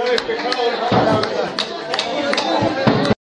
Está despejado de la.